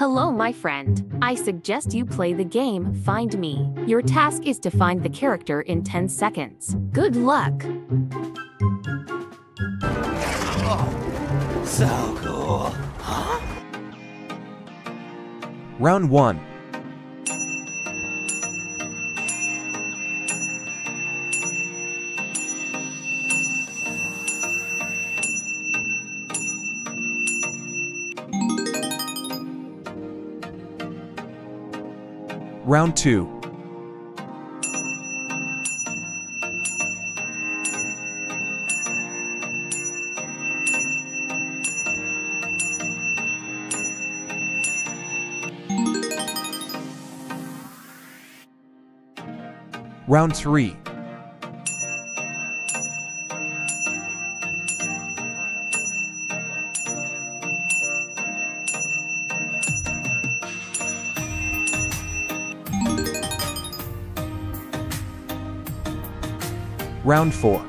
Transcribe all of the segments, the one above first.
Hello, my friend. I suggest you play the game Find Me. Your task is to find the character in 10 seconds. Good luck. Oh, so cool. Round 1. Round 2. Round 3. Round 4.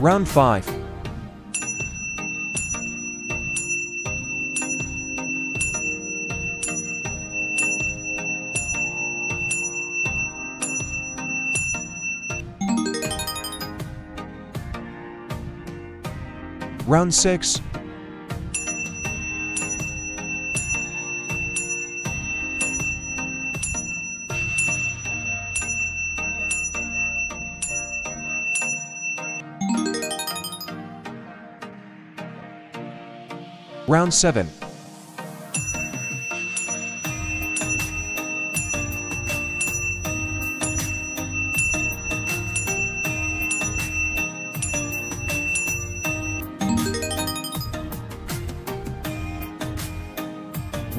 Round 5. Round 6. Round 7.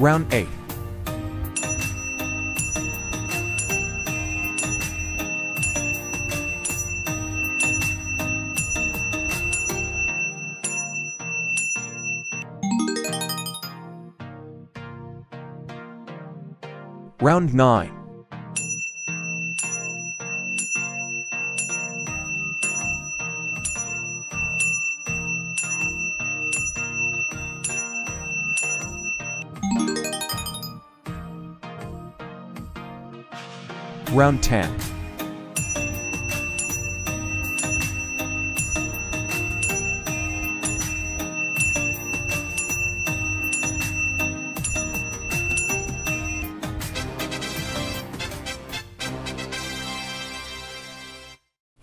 Round 8. Round 9. Round 10.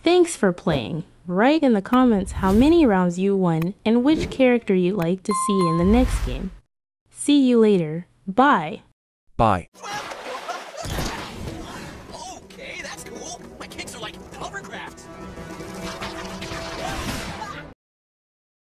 Thanks for playing. Write in the comments how many rounds you won and which character you'd like to see in the next game. See you later. Bye. Bye. hovercraft!